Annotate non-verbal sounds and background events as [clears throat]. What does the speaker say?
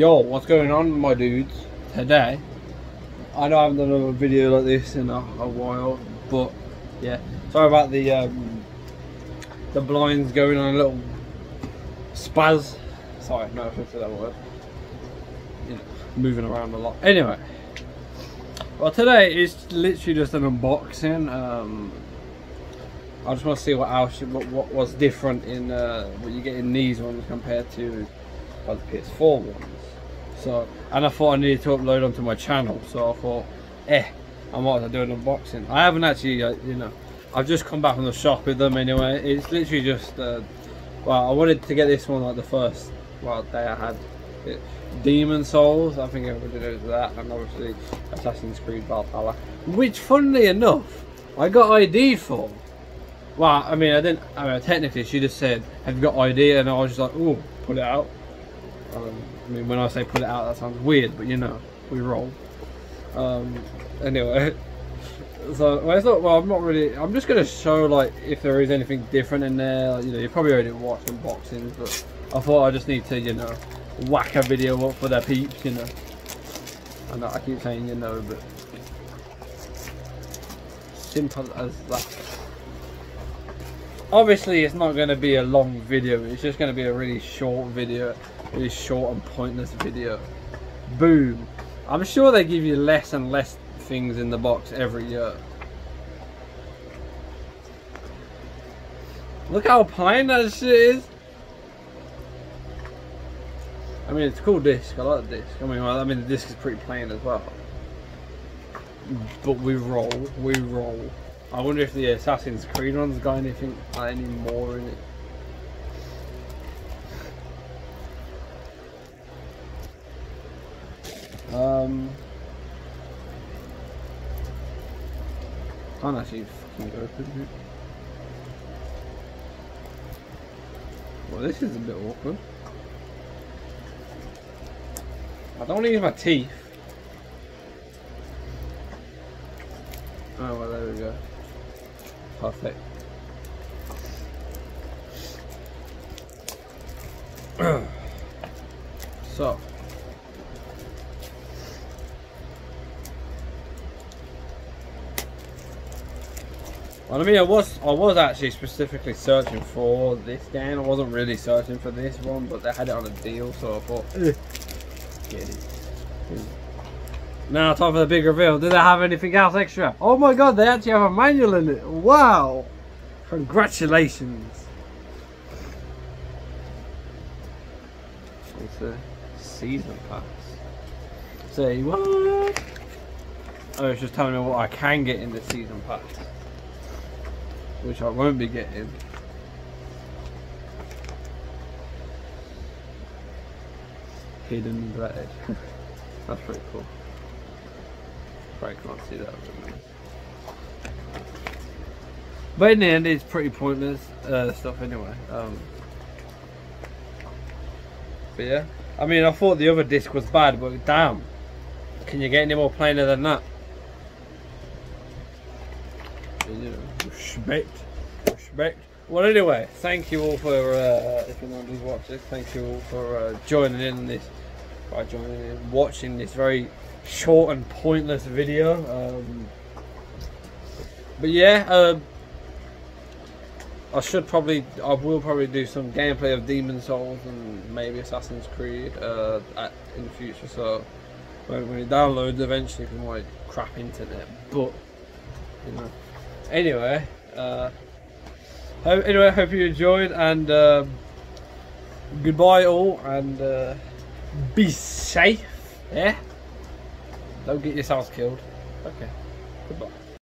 Yo, what's going on, my dudes? Today, I know I haven't done a video like this in a, a while, but yeah, sorry about the um, the blinds going on a little spaz. Sorry, no offense to that word. You know, moving around a lot. Anyway, well, today is literally just an unboxing. Um, I just want to see what else, what, what was different in uh, what you get in these ones compared to uh, the PS4 ones. So, and I thought I needed to upload onto my channel, so I thought, eh, I might as well do an unboxing. I haven't actually, uh, you know, I've just come back from the shop with them anyway. It's literally just, uh, well, I wanted to get this one like the first, well, day I had it. Demon Souls, I think everybody knows that, and obviously Assassin's Creed Valhalla, which, funnily enough, I got ID for. Well, I mean, I didn't. I mean, technically, she just said, "Have you got ID?" And I was just like, "Oh, put it out." Um, I mean, when I say put it out, that sounds weird, but you know, we roll. Um, anyway, [laughs] so I thought, well, I'm not really. I'm just gonna show like if there is anything different in there. Like, you know, you probably already watched unboxings, but I thought I just need to, you know, whack a video up for their peeps. You know, I know I keep saying you know, but simple as that obviously it's not going to be a long video it's just going to be a really short video really short and pointless video. Boom. I'm sure they give you less and less things in the box every year. Look how plain that shit is. I mean it's a cool disc. I like the disc. I mean well, i mean the disc is pretty plain as well. But we roll. We roll. I wonder if the Assassin's Creed one's got anything, any more in it. Um, can't actually fucking open it. Well, this is a bit awkward. I don't want to use my teeth. Oh, well, there we go. Perfect. [clears throat] so. Well, I mean, I was I was actually specifically searching for this game. I wasn't really searching for this one, but they had it on a deal, so I thought, get it. Now time for the big reveal. Do they have anything else extra? Oh my god, they actually have a manual in it. Wow. Congratulations. It's a season pass. Say what? Oh, it's just telling me what I can get in the season pass. Which I won't be getting. Hidden blade. [laughs] That's pretty cool. Probably can't see that. But in the end, it's pretty pointless uh, stuff anyway. Um, but yeah, I mean, I thought the other disc was bad, but damn, can you get any more plainer than that? Respect, respect. Well, anyway, thank you all for uh, if anyone watch this. Thank you all for uh, joining in this, by joining in, watching this very short and pointless video. Um, but yeah, um, I should probably, I will probably do some gameplay of Demon Souls and maybe Assassin's Creed uh, at, in the future. So when it downloads eventually from my crap internet, but you know. Anyway, uh, anyway, hope you enjoyed and uh, goodbye all and uh, be safe. Yeah. Don't get yourselves killed. Okay. Goodbye.